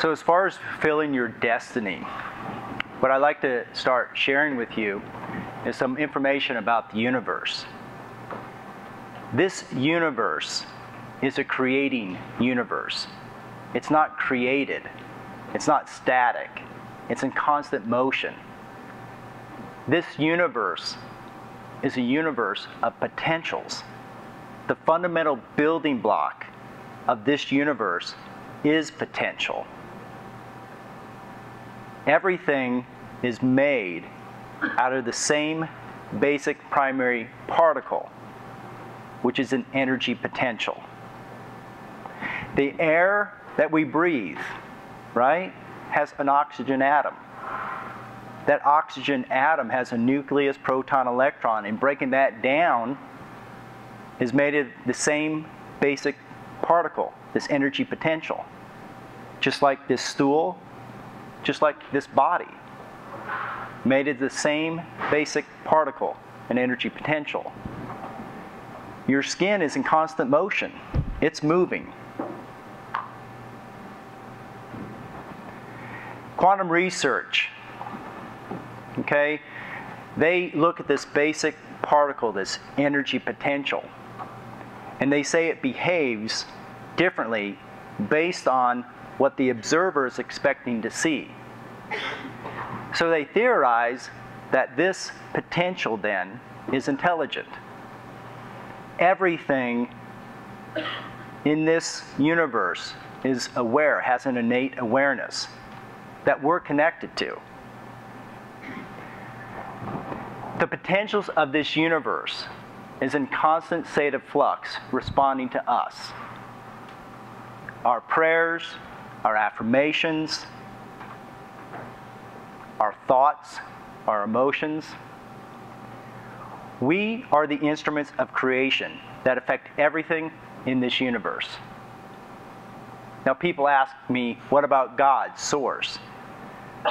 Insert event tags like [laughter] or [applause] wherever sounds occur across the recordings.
So, as far as fulfilling your destiny, what I'd like to start sharing with you is some information about the universe. This universe is a creating universe. It's not created, it's not static, it's in constant motion. This universe is a universe of potentials. The fundamental building block of this universe is potential. Everything is made out of the same basic primary particle, which is an energy potential. The air that we breathe, right, has an oxygen atom. That oxygen atom has a nucleus, proton, electron, and breaking that down is made of the same basic particle, this energy potential. Just like this stool, just like this body, made of the same basic particle and energy potential. Your skin is in constant motion, it's moving. Quantum research, okay, they look at this basic particle, this energy potential, and they say it behaves differently based on what the observer is expecting to see. So they theorize that this potential then is intelligent. Everything in this universe is aware, has an innate awareness that we're connected to. The potentials of this universe is in constant state of flux, responding to us. Our prayers, our affirmations, our thoughts, our emotions. We are the instruments of creation that affect everything in this universe. Now, people ask me, what about God, Source?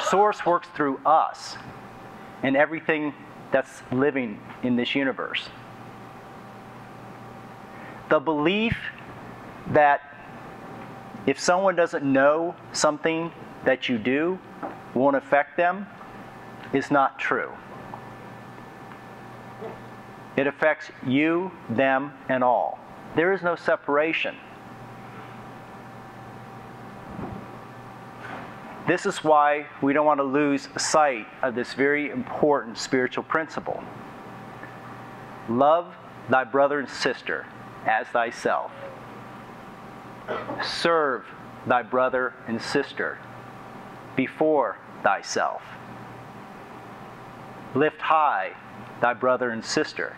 Source works through us and everything that's living in this universe. The belief that if someone doesn't know something that you do won't affect them is not true. It affects you, them, and all. There is no separation. This is why we don't want to lose sight of this very important spiritual principle. Love thy brother and sister as thyself. Serve thy brother and sister before thyself. Lift high thy brother and sister,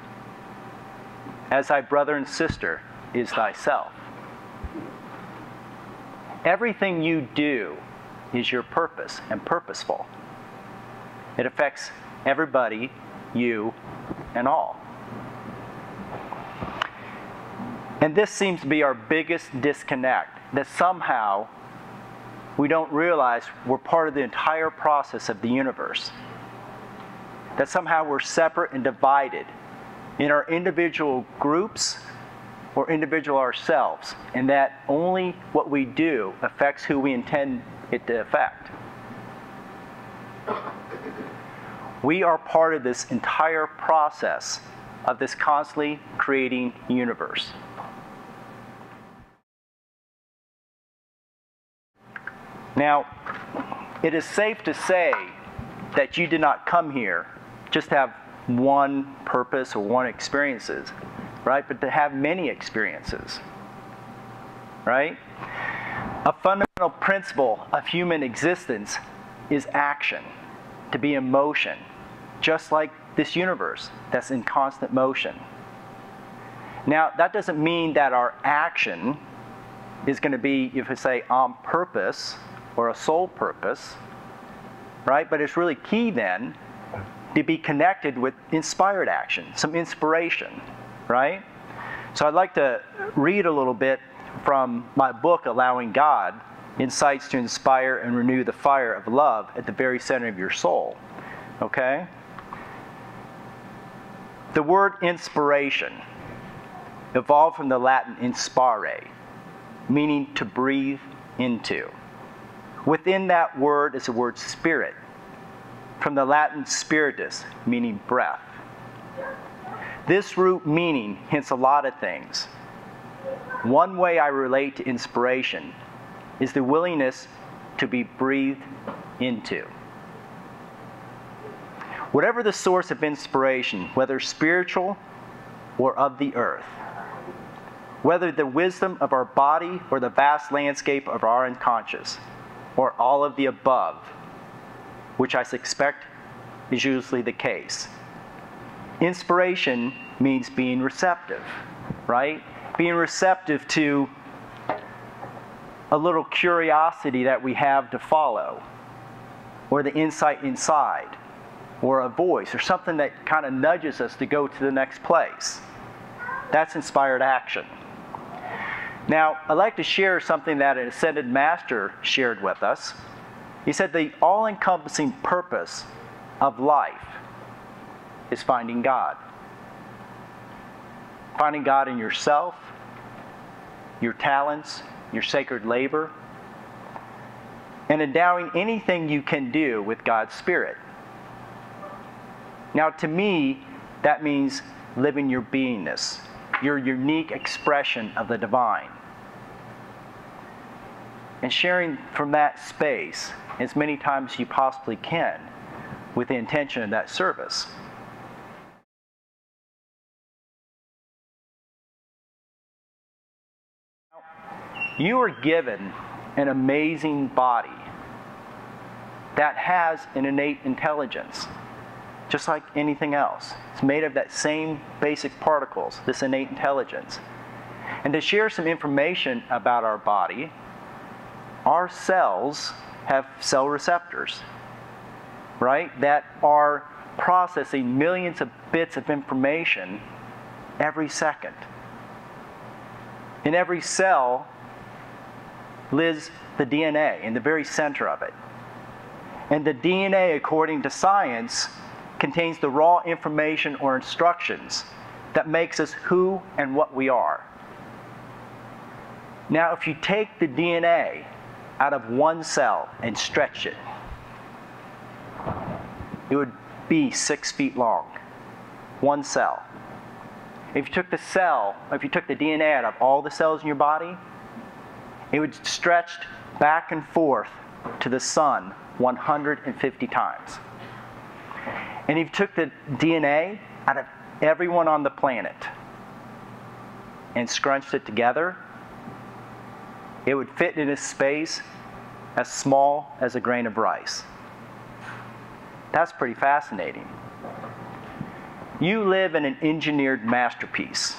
as thy brother and sister is thyself. Everything you do is your purpose and purposeful. It affects everybody, you, and all. And this seems to be our biggest disconnect that somehow we don't realize we're part of the entire process of the universe. That somehow we're separate and divided in our individual groups or individual ourselves, and that only what we do affects who we intend it to affect. We are part of this entire process of this constantly creating universe. Now, it is safe to say that you did not come here just to have one purpose or one experiences, right? But to have many experiences, right? A fundamental principle of human existence is action, to be in motion, just like this universe that's in constant motion. Now, that doesn't mean that our action is going to be, if we say, on purpose or a sole purpose, right? But it's really key then to be connected with inspired action, some inspiration, right? So I'd like to read a little bit from my book, Allowing God Insights to Inspire and Renew the Fire of Love at the very center of your soul. Okay? The word inspiration evolved from the Latin inspire, meaning to breathe into. Within that word is the word spirit, from the Latin spiritus, meaning breath. This root meaning hints a lot of things. One way I relate to inspiration is the willingness to be breathed into. Whatever the source of inspiration, whether spiritual or of the earth, whether the wisdom of our body or the vast landscape of our unconscious, or all of the above, which I suspect is usually the case. Inspiration means being receptive, right? Being receptive to a little curiosity that we have to follow, or the insight inside, or a voice, or something that kind of nudges us to go to the next place. That's inspired action. Now, I'd like to share something that an ascended master shared with us. He said the all encompassing purpose of life is finding God. Finding God in yourself, your talents, your sacred labor, and endowing anything you can do with God's Spirit. Now, to me, that means living your beingness, your unique expression of the divine. And sharing from that space as many times as you possibly can with the intention of that service. You are given an amazing body that has an innate intelligence, just like anything else. It's made of that same basic particles, this innate intelligence. And to share some information about our body, our cells have cell receptors, right, that are processing millions of bits of information every second. In every cell, lives the DNA in the very center of it. And the DNA, according to science, contains the raw information or instructions that makes us who and what we are. Now, if you take the DNA out of one cell and stretch it, it would be six feet long. One cell. If you took the cell, if you took the DNA out of all the cells in your body, it would stretch back and forth to the sun 150 times. And if you took the DNA out of everyone on the planet and scrunched it together, it would fit in a space as small as a grain of rice. That's pretty fascinating. You live in an engineered masterpiece,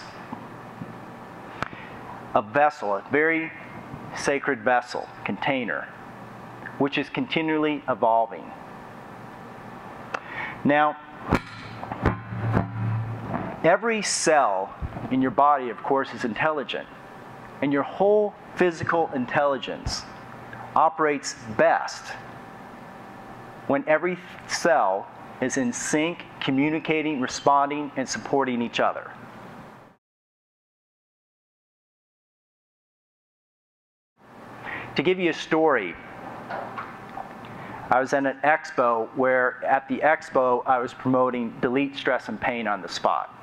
a vessel, a very sacred vessel, container, which is continually evolving. Now, every cell in your body, of course, is intelligent, and your whole physical intelligence operates best when every cell is in sync, communicating, responding, and supporting each other. To give you a story, I was at an expo where at the expo I was promoting delete stress and pain on the spot.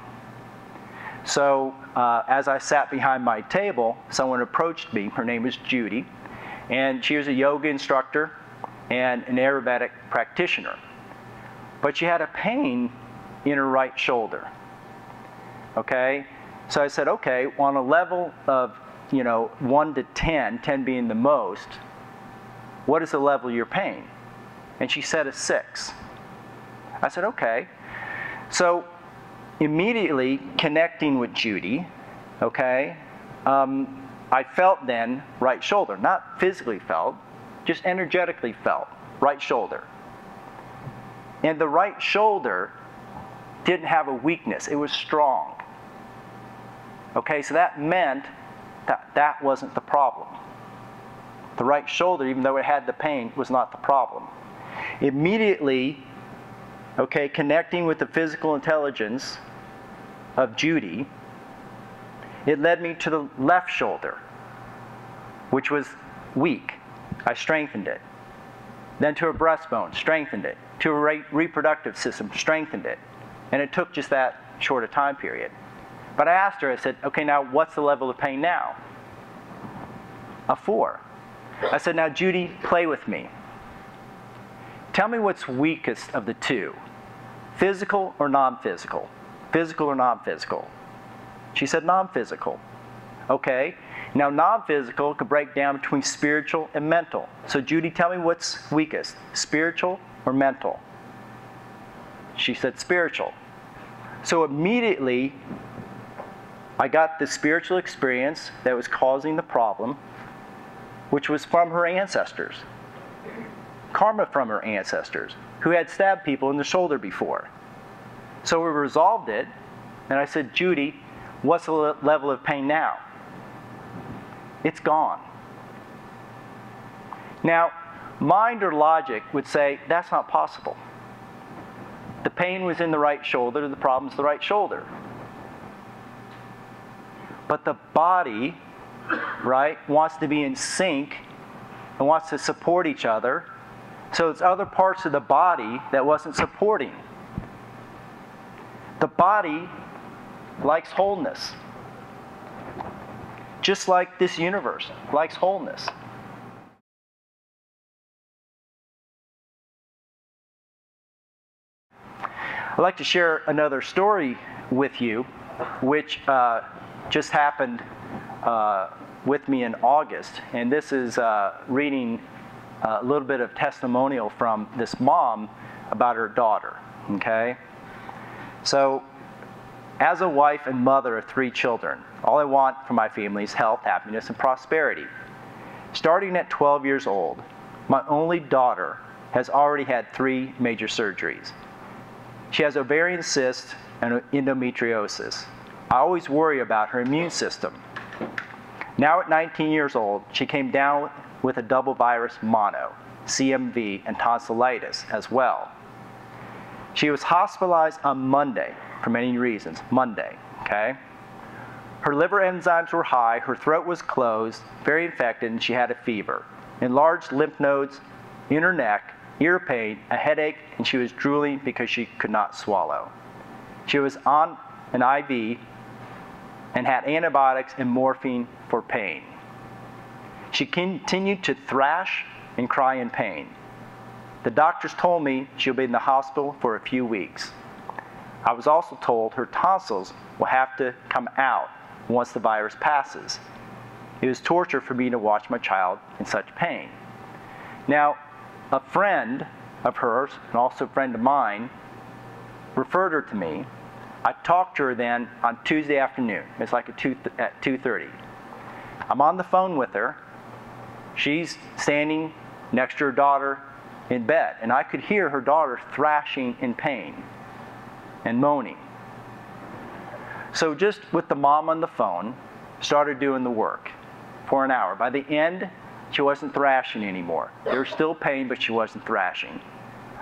So uh, as I sat behind my table, someone approached me. Her name was Judy, and she was a yoga instructor and an Ayurvedic practitioner. But she had a pain in her right shoulder. Okay? So I said, okay, on a level of you know, 1 to 10, 10 being the most, what is the level of your pain? And she said a 6. I said, okay. So immediately connecting with Judy, okay, um, I felt then right shoulder, not physically felt, just energetically felt, right shoulder. And the right shoulder didn't have a weakness, it was strong. Okay, so that meant that, that wasn't the problem. The right shoulder, even though it had the pain, was not the problem. Immediately, okay, connecting with the physical intelligence of Judy, it led me to the left shoulder, which was weak. I strengthened it. Then to her breastbone, strengthened it. To her re- reproductive system, strengthened it. And it took just that short a time period. But I asked her, I said, okay, now what's the level of pain now? A four. I said, now Judy, play with me. Tell me what's weakest of the two physical or non physical? Physical or non physical? She said, non physical. Okay. Now, non physical could break down between spiritual and mental. So, Judy, tell me what's weakest spiritual or mental? She said, spiritual. So, immediately, I got the spiritual experience that was causing the problem, which was from her ancestors. Karma from her ancestors, who had stabbed people in the shoulder before. So we resolved it, and I said, Judy, what's the level of pain now? It's gone. Now, mind or logic would say that's not possible. The pain was in the right shoulder, the problem's the right shoulder. But the body, right, wants to be in sync and wants to support each other. So it's other parts of the body that wasn't supporting. The body likes wholeness. Just like this universe likes wholeness. I'd like to share another story with you, which uh, just happened uh, with me in August. And this is uh, reading a little bit of testimonial from this mom about her daughter. Okay? So, as a wife and mother of three children, all I want for my family is health, happiness, and prosperity. Starting at 12 years old, my only daughter has already had three major surgeries. She has ovarian cysts and endometriosis. I always worry about her immune system. Now at 19 years old, she came down with a double virus mono, CMV, and tonsillitis as well. She was hospitalized on Monday for many reasons. Monday, okay? Her liver enzymes were high, her throat was closed, very infected, and she had a fever. Enlarged lymph nodes in her neck, ear pain, a headache, and she was drooling because she could not swallow. She was on an IV and had antibiotics and morphine for pain. She continued to thrash and cry in pain. The doctors told me she'll be in the hospital for a few weeks. I was also told her tonsils will have to come out once the virus passes. It was torture for me to watch my child in such pain. Now, a friend of hers, and also a friend of mine, referred her to me. I talked to her then on Tuesday afternoon. It's like 2 at 2:30. I'm on the phone with her. She's standing next to her daughter in bed, and I could hear her daughter thrashing in pain and moaning. So, just with the mom on the phone, started doing the work for an hour. By the end, she wasn't thrashing anymore. There was still pain, but she wasn't thrashing.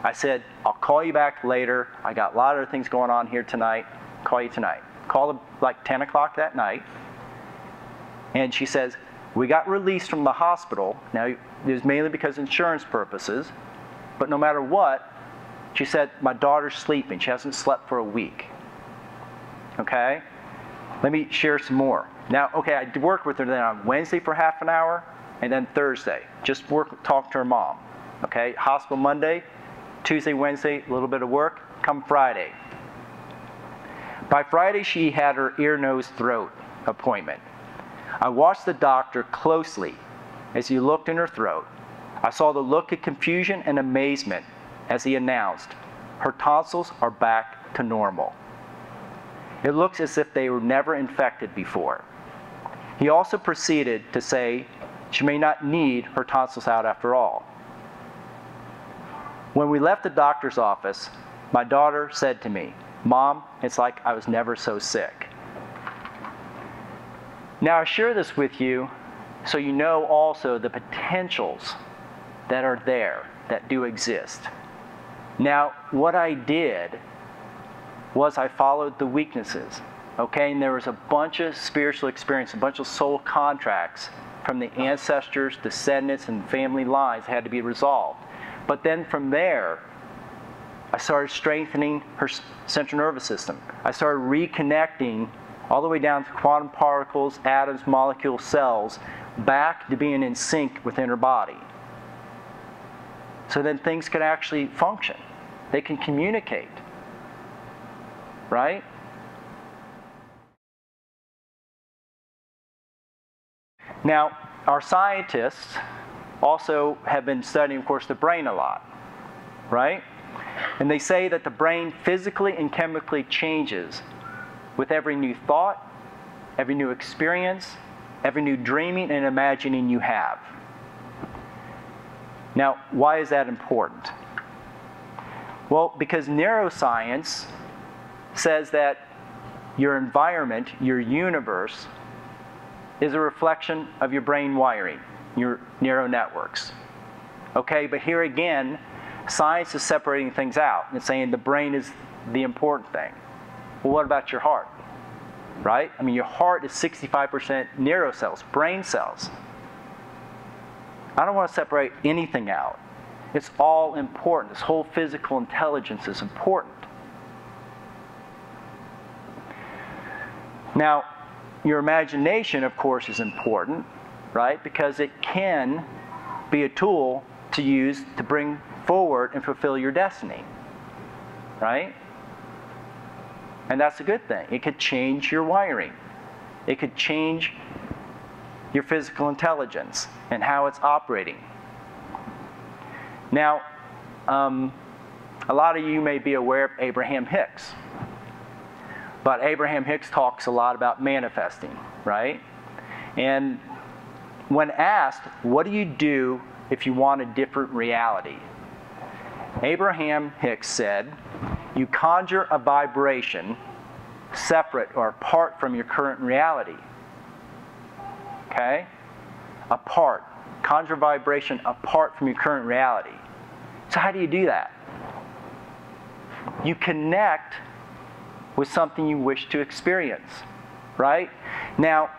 I said, I'll call you back later. I got a lot of things going on here tonight. Call you tonight. Call like 10 o'clock that night. And she says, We got released from the hospital. Now, it was mainly because insurance purposes. But no matter what, she said, My daughter's sleeping. She hasn't slept for a week. Okay? Let me share some more. Now, okay, I worked with her then on Wednesday for half an hour and then Thursday. Just work, talk to her mom. Okay? Hospital Monday, Tuesday, Wednesday, a little bit of work. Come Friday. By Friday, she had her ear, nose, throat appointment. I watched the doctor closely as he looked in her throat I saw the look of confusion and amazement as he announced, Her tonsils are back to normal. It looks as if they were never infected before. He also proceeded to say she may not need her tonsils out after all. When we left the doctor's office, my daughter said to me, Mom, it's like I was never so sick. Now, I share this with you so you know also the potentials that are there, that do exist. Now, what I did was I followed the weaknesses. Okay, and there was a bunch of spiritual experience, a bunch of soul contracts from the ancestors, descendants, and family lines had to be resolved. But then from there, I started strengthening her central nervous system. I started reconnecting all the way down to quantum particles, atoms, molecules, cells, back to being in sync within her body. So then things can actually function. They can communicate. Right? Now, our scientists also have been studying, of course, the brain a lot, right? And they say that the brain physically and chemically changes with every new thought, every new experience, every new dreaming and imagining you have. Now, why is that important? Well, because neuroscience says that your environment, your universe, is a reflection of your brain wiring, your neural networks. Okay, but here again, science is separating things out and saying the brain is the important thing. Well, what about your heart? Right? I mean, your heart is 65% neural cells, brain cells. I don't want to separate anything out. It's all important. This whole physical intelligence is important. Now, your imagination, of course, is important, right? Because it can be a tool to use to bring forward and fulfill your destiny, right? And that's a good thing. It could change your wiring. It could change your physical intelligence and how it's operating. Now, um, a lot of you may be aware of Abraham Hicks. But Abraham Hicks talks a lot about manifesting, right? And when asked, what do you do if you want a different reality? Abraham Hicks said, you conjure a vibration separate or apart from your current reality. Okay? Apart. Conjure vibration apart from your current reality. So, how do you do that? You connect with something you wish to experience, right? Now,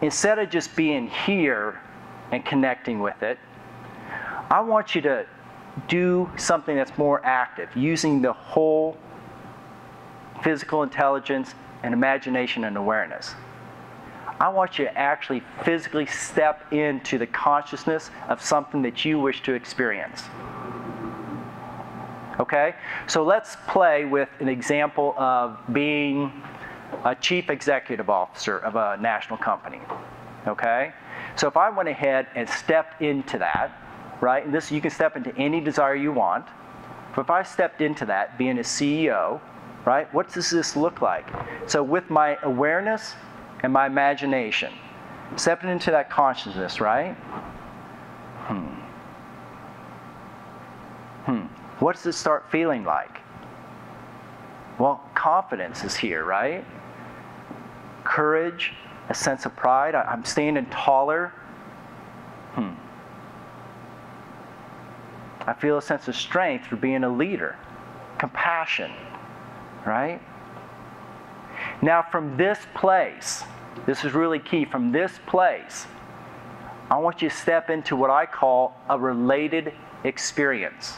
instead of just being here and connecting with it, I want you to do something that's more active, using the whole physical intelligence and imagination and awareness. I want you to actually physically step into the consciousness of something that you wish to experience. Okay? So let's play with an example of being a chief executive officer of a national company. Okay? So if I went ahead and stepped into that, right, and this you can step into any desire you want. But if I stepped into that, being a CEO, right, what does this look like? So with my awareness and my imagination, stepping into that consciousness, right? Hmm. Hmm. What does it start feeling like? Well, confidence is here, right? Courage, a sense of pride. I'm standing taller. Hmm. I feel a sense of strength for being a leader, compassion, right? Now, from this place, this is really key. From this place, I want you to step into what I call a related experience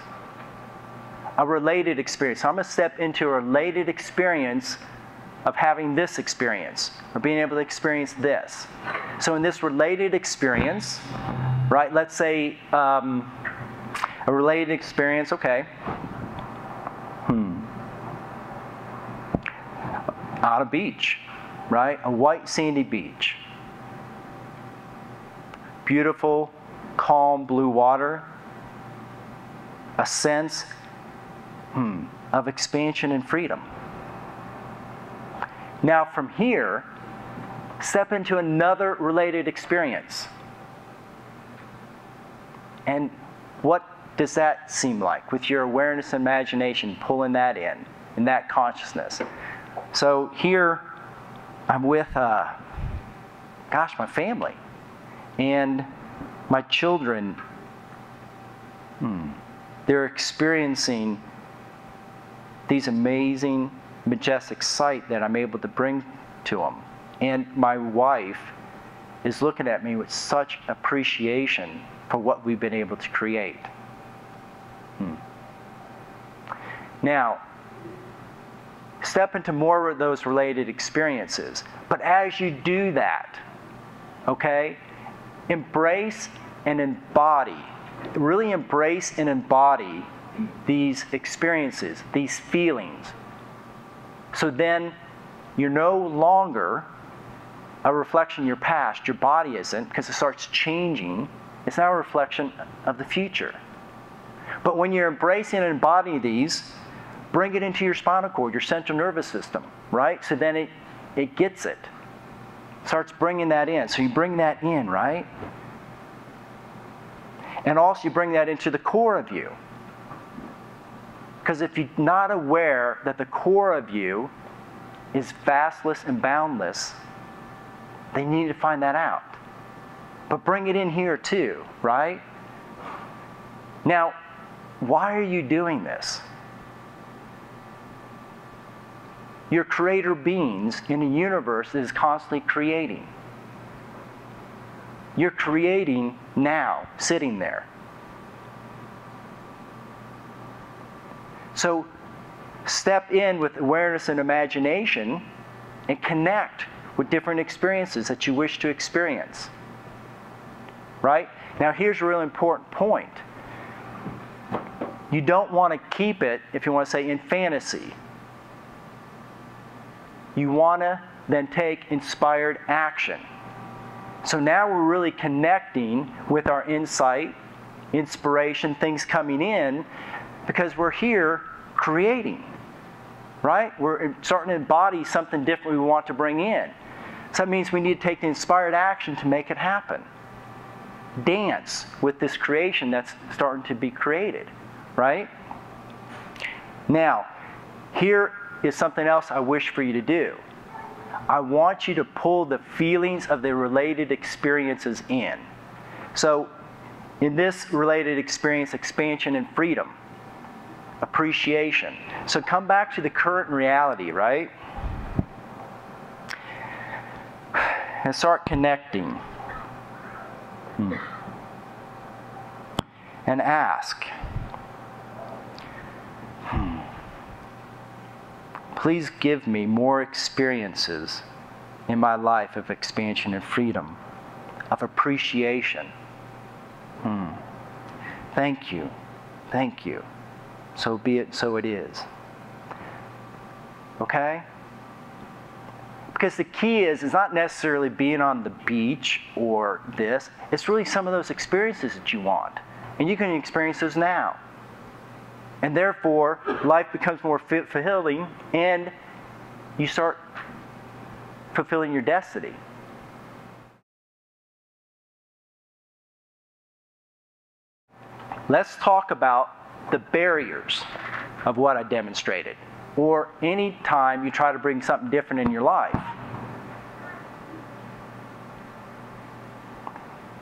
a related experience. So I'm going to step into a related experience of having this experience or being able to experience this. So, in this related experience, right, let's say um, a related experience, okay. Hmm. On a beach, right? A white sandy beach. Beautiful, calm blue water. A sense hmm, of expansion and freedom. Now, from here, step into another related experience. And what does that seem like with your awareness and imagination pulling that in, in that consciousness? So here, I'm with, uh, gosh, my family. And my children, hmm, they're experiencing these amazing, majestic sight that I'm able to bring to them. And my wife is looking at me with such appreciation for what we've been able to create. Now, step into more of those related experiences. But as you do that, okay, embrace and embody, really embrace and embody these experiences, these feelings. So then you're no longer a reflection of your past. Your body isn't because it starts changing. It's now a reflection of the future. But when you're embracing and embodying these, bring it into your spinal cord, your central nervous system, right? So then it, it gets it. Starts bringing that in. So you bring that in, right? And also you bring that into the core of you. Because if you're not aware that the core of you is vastless and boundless, then you need to find that out. But bring it in here too, right? Now, why are you doing this? Your creator beings in a universe that is constantly creating. You're creating now, sitting there. So step in with awareness and imagination and connect with different experiences that you wish to experience. Right? Now, here's a really important point. You don't want to keep it, if you want to say, in fantasy. You want to then take inspired action. So now we're really connecting with our insight, inspiration, things coming in, because we're here creating, right? We're starting to embody something different we want to bring in. So that means we need to take the inspired action to make it happen. Dance with this creation that's starting to be created, right? Now, here is something else I wish for you to do. I want you to pull the feelings of the related experiences in. So, in this related experience, expansion and freedom, appreciation. So, come back to the current reality, right? And start connecting. Hmm. And ask. Please give me more experiences in my life of expansion and freedom, of appreciation. Hmm. Thank you. Thank you. So be it, so it is. Okay? Because the key is, is not necessarily being on the beach or this. It's really some of those experiences that you want. And you can experience those now. And therefore, life becomes more fulfilling and you start fulfilling your destiny. Let's talk about the barriers of what I demonstrated, or any time you try to bring something different in your life.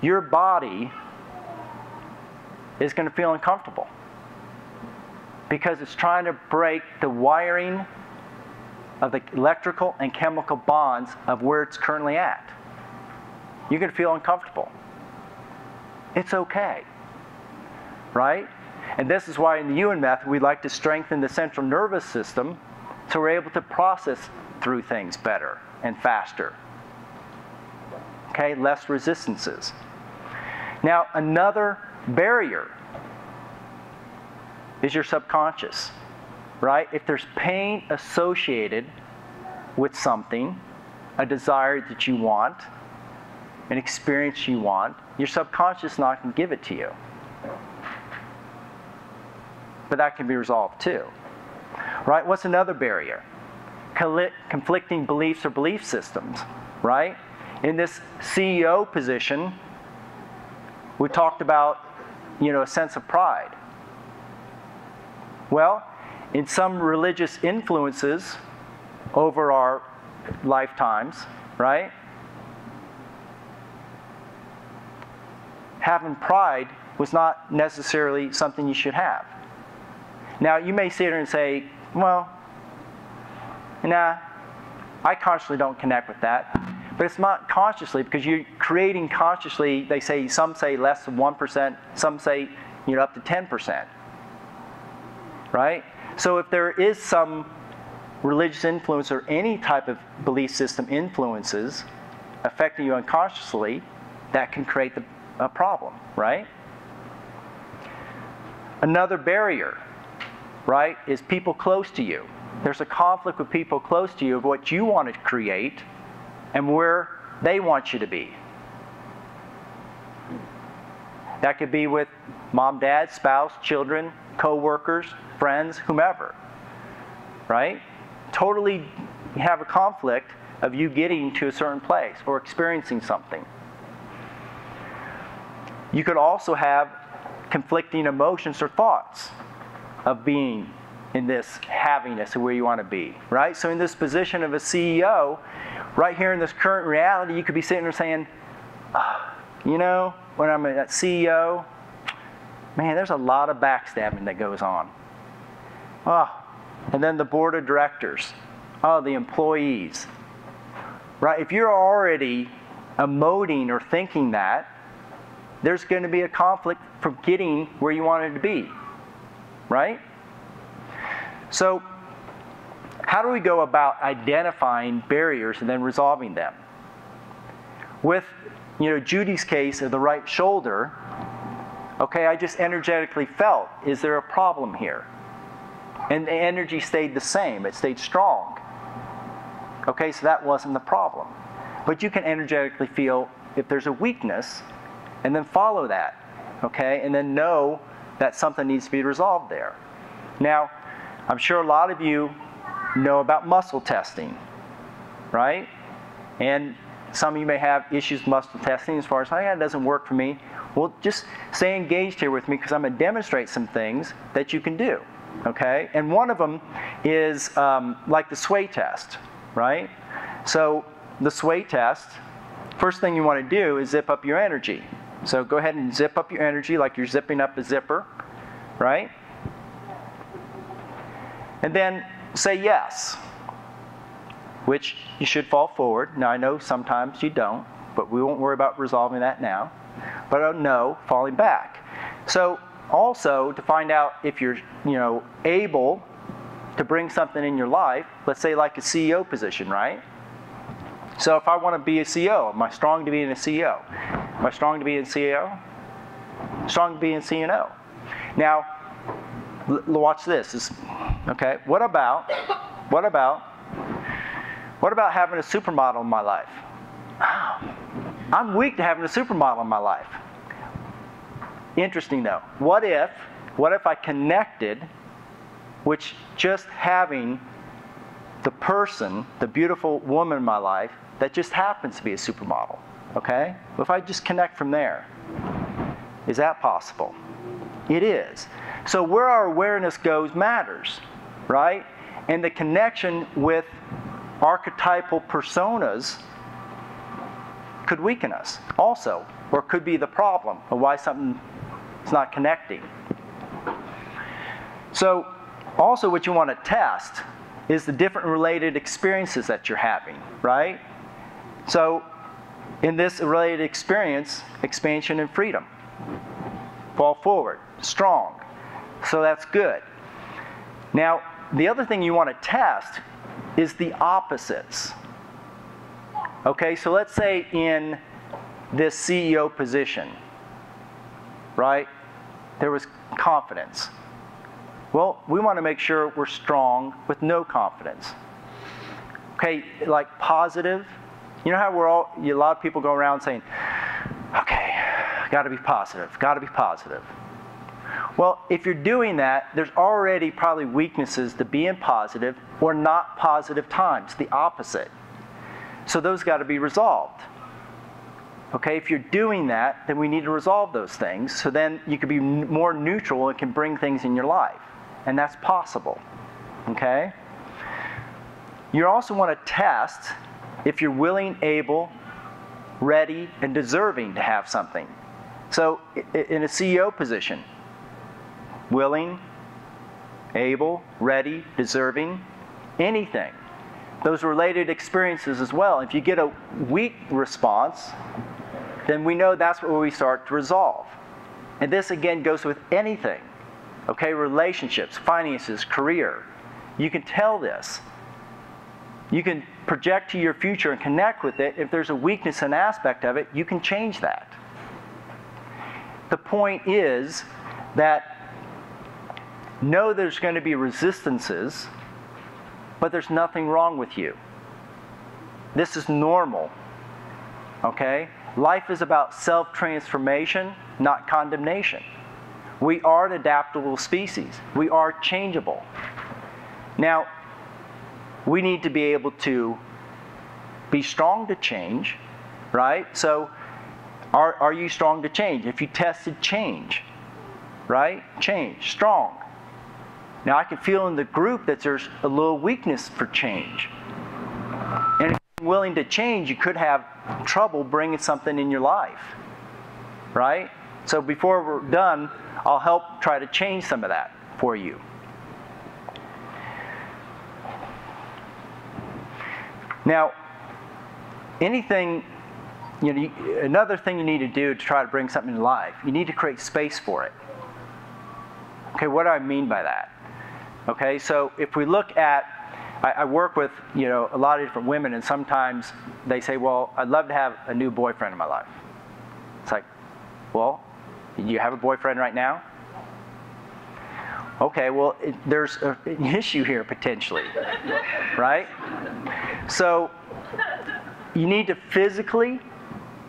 Your body is going to feel uncomfortable because it's trying to break the wiring of the electrical and chemical bonds of where it's currently at. You're going to feel uncomfortable. It's okay. Right? And this is why in the Yuen method we like to strengthen the central nervous system so we're able to process through things better and faster. Okay, less resistances. Now, another barrier is your subconscious, right? If there's pain associated with something, a desire that you want, an experience you want, your subconscious not going to give it to you. But that can be resolved too. Right? What's another barrier? Conflicting beliefs or belief systems, right? In this CEO position, we talked about, you know, a sense of pride. Well, in some religious influences over our lifetimes, right? Having pride was not necessarily something you should have. Now, you may sit here and say, well, nah, I consciously don't connect with that. But it's not consciously because you're creating consciously, they say, some say less than 1%, some say, you know, up to 10% right? So if there is some religious influence or any type of belief system influences affecting you unconsciously, that can create the, a problem, right? Another barrier, right, is people close to you. There's a conflict with people close to you of what you want to create and where they want you to be. That could be with mom, dad, spouse, children, co-workers, friends, whomever. Right? Totally have a conflict of you getting to a certain place or experiencing something. You could also have conflicting emotions or thoughts of being in this haviness of where you want to be, right? So in this position of a CEO, right here in this current reality, you could be sitting there saying, oh, you know, when I'm a CEO, man, there's a lot of backstabbing that goes on. Oh, and then the board of directors. Oh, the employees. Right? If you're already emoting or thinking that, there's going to be a conflict from getting where you wanted to be. Right? So, how do we go about identifying barriers and then resolving them? With you know, Judy's case of the right shoulder, okay, I just energetically felt, is there a problem here? And the energy stayed the same, it stayed strong. Okay, so that wasn't the problem. But you can energetically feel if there's a weakness and then follow that, okay, and then know that something needs to be resolved there. Now, I'm sure a lot of you know about muscle testing, right? And some of you may have issues with muscle testing as far as, oh, yeah, it doesn't work for me. Well, just stay engaged here with me because I'm going to demonstrate some things that you can do. Okay? And one of them is um, like the sway test, right? So, the sway test, first thing you want to do is zip up your energy. So, go ahead and zip up your energy like you're zipping up a zipper, right? And then say yes which you should fall forward. Now, I know sometimes you don't, but we won't worry about resolving that now. But a no, falling back. So, also to find out if you're, you know, able to bring something in your life, let's say like a CEO position, right? So if I want to be a CEO, am I strong to be in a CEO? Am I strong to be in CEO? Strong to be in CNO. Now, watch this. okay, what about, what about what about having a supermodel in my life? I'm weak to having a supermodel in my life. Interesting though. What if, what if I connected, which just having the person, the beautiful woman in my life, that just happens to be a supermodel? Okay? If I just connect from there, is that possible? It is. So where our awareness goes matters, right? And the connection with archetypal personas could weaken us also, or could be the problem of why something is not connecting. So, also, what you want to test is the different related experiences that you're having, right? So, in this related experience, expansion and freedom. Fall forward, strong. So that's good. Now, the other thing you want to test is the opposites. Okay, so let's say in this CEO position, right, there was confidence. Well, we want to make sure we're strong with no confidence. Okay, like positive. You know how we're all, a lot of people go around saying, okay, got to be positive, got to be positive. Well, if you're doing that, there's already probably weaknesses to being positive or not positive times, the opposite. So those got to be resolved. Okay, if you're doing that, then we need to resolve those things so then you can be more neutral and can bring things in your life. And that's possible. Okay? You also want to test if you're willing, able, ready, and deserving to have something. So, in a CEO position, willing, able, ready, deserving, anything. Those related experiences as well. If you get a weak response, then we know that's where we start to resolve. And this again goes with anything. okay, relationships, finances, career. You can tell this. You can project to your future and connect with it. If there's a weakness in aspect of it, you can change that. The point is that know there's going to be resistances, but there's nothing wrong with you. This is normal. Okay? Life is about self transformation, not condemnation. We are an adaptable species, we are changeable. Now, we need to be able to be strong to change, right? So, are, are you strong to change? If you tested change, right? Change, strong. Now, I can feel in the group that there's a little weakness for change. And if you're willing to change, you could have trouble bringing something in your life, right? So, before we're done, I'll help try to change some of that for you. Now, anything, you know, another thing you need to do to try to bring something to life, you need to create space for it. Okay, what do I mean by that? Okay, so if we look at, I, I work with, you know, a lot of different women, and sometimes they say, well, I'd love to have a new boyfriend in my life. It's like, well, you have a boyfriend right now? Okay, well, it, there's a, an issue here potentially, right? So you need to physically,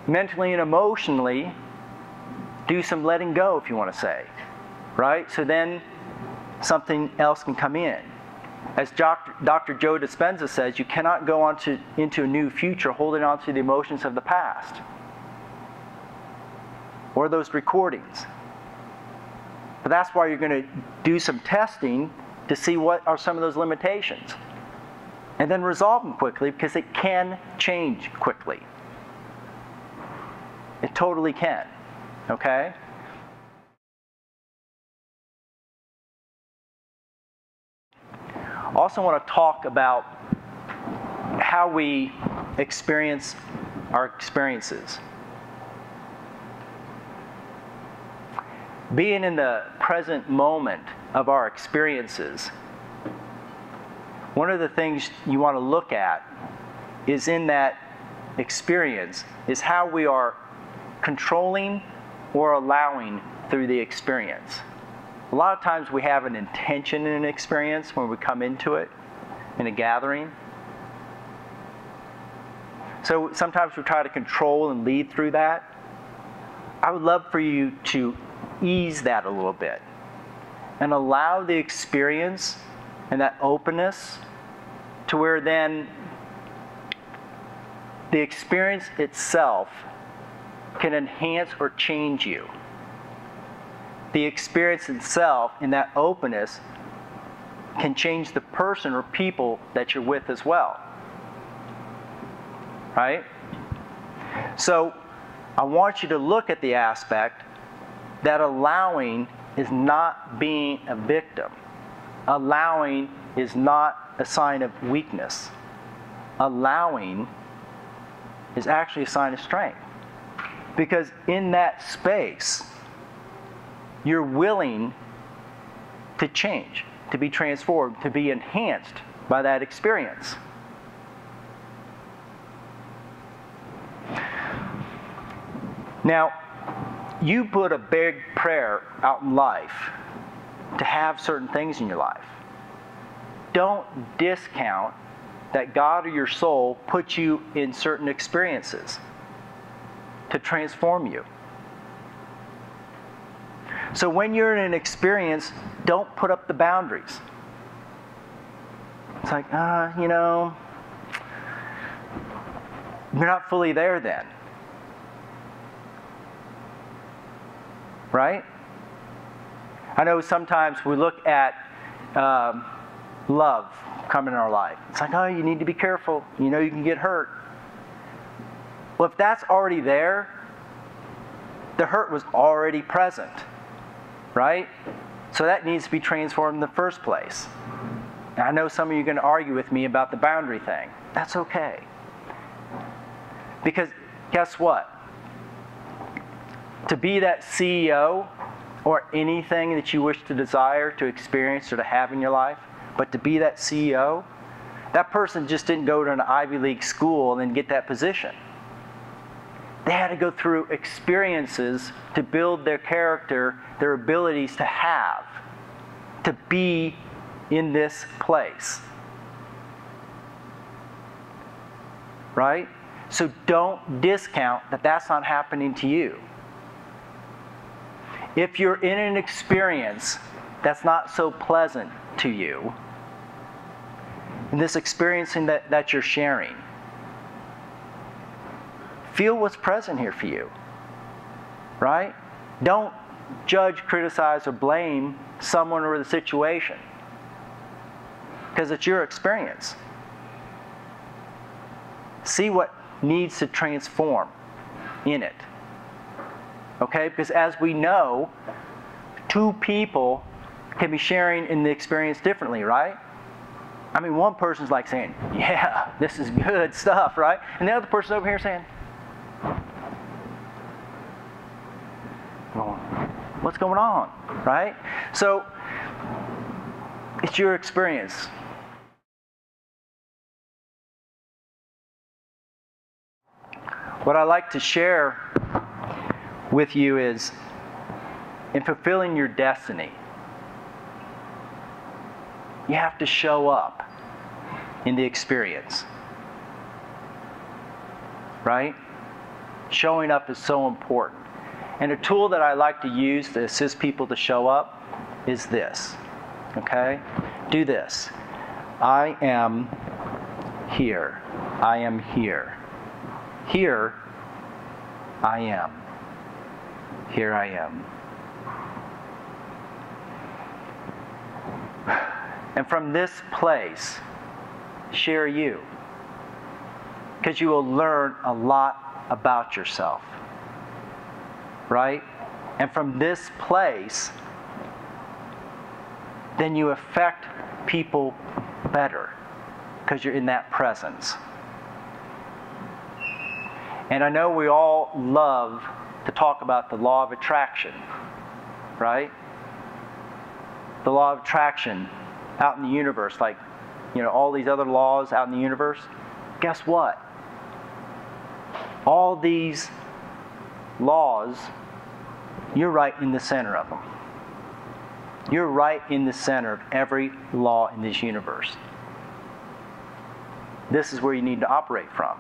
mentally, and emotionally do some letting go, if you want to say, right? So then something else can come in. As Dr. Joe Dispenza says, you cannot go on to, into a new future holding on to the emotions of the past or those recordings. But that's why you're going to do some testing to see what are some of those limitations. And then resolve them quickly because it can change quickly. It totally can. Okay? Also, want to talk about how we experience our experiences. being in the present moment of our experiences, one of the things you want to look at is in that experience is how we are controlling or allowing through the experience. A lot of times we have an intention in an experience when we come into it in a gathering. So sometimes we try to control and lead through that. I would love for you to ease that a little bit and allow the experience and that openness to where then the experience itself can enhance or change you. The experience itself in that openness can change the person or people that you're with as well. Right? So I want you to look at the aspect that allowing is not being a victim. Allowing is not a sign of weakness. Allowing is actually a sign of strength. Because in that space, you're willing to change, to be transformed, to be enhanced by that experience. Now, you put a big prayer out in life to have certain things in your life. Don't discount that God or your soul put you in certain experiences to transform you. So when you're in an experience, don't put up the boundaries. It's like, ah, uh, you know, you're not fully there then. right? I know sometimes we look at um, love coming in our life. It's like, oh, you need to be careful. You know, you can get hurt. Well, if that's already there, the hurt was already present, right? So that needs to be transformed in the first place. Now, I know some of you are going to argue with me about the boundary thing. That's okay. Because guess what? to be that CEO or anything that you wish to desire to experience or to have in your life, but to be that CEO, that person just didn't go to an Ivy League school and then get that position. They had to go through experiences to build their character, their abilities to have, to be in this place. Right? So don't discount that that's not happening to you. If you're in an experience that's not so pleasant to you, in this experiencing that, that you're sharing, feel what's present here for you. Right? Don't judge, criticize, or blame someone or the situation because it's your experience. See what needs to transform in it. Okay? Because as we know, two people can be sharing in the experience differently, right? I mean, one person's like saying, Yeah, [laughs] this is good stuff, right? And the other person's over here saying, What's going on, right? So, it's your experience. What I like to share with you is in fulfilling your destiny, you have to show up in the experience. Right? Showing up is so important. And a tool that I like to use to assist people to show up is this. Okay? Do this. I am here. I am here. Here I am. Here I am. [sighs] And from this place, share you. Because you will learn a lot about yourself. Right? And from this place, then you affect people better because you're in that presence. And I know we all love to talk about the law of attraction, right? The law of attraction out in the universe, like, you know, all these other laws out in the universe. Guess what? All these laws, you're right in the center of them. You're right in the center of every law in this universe. This is where you need to operate from.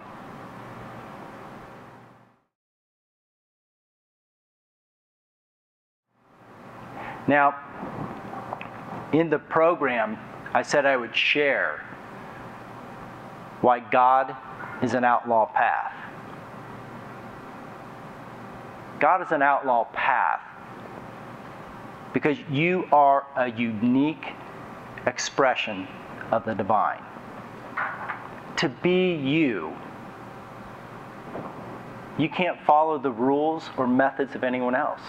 Now, in the program, I said I would share why God is an outlaw path. God is an outlaw path because you are a unique expression of the divine. To be you, you can't follow the rules or methods of anyone else.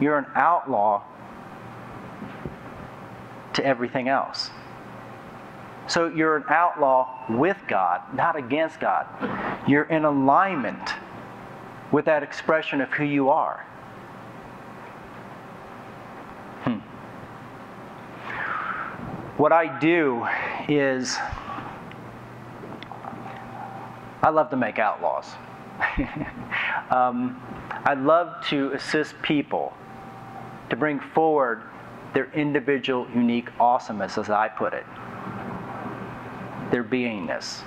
You're an outlaw to everything else. So you're an outlaw with God, not against God. You're in alignment with that expression of who you are. Hmm. What I do is I love to make outlaws. [laughs] um, I love to assist people to bring forward their individual, unique awesomeness, as I put it, their beingness.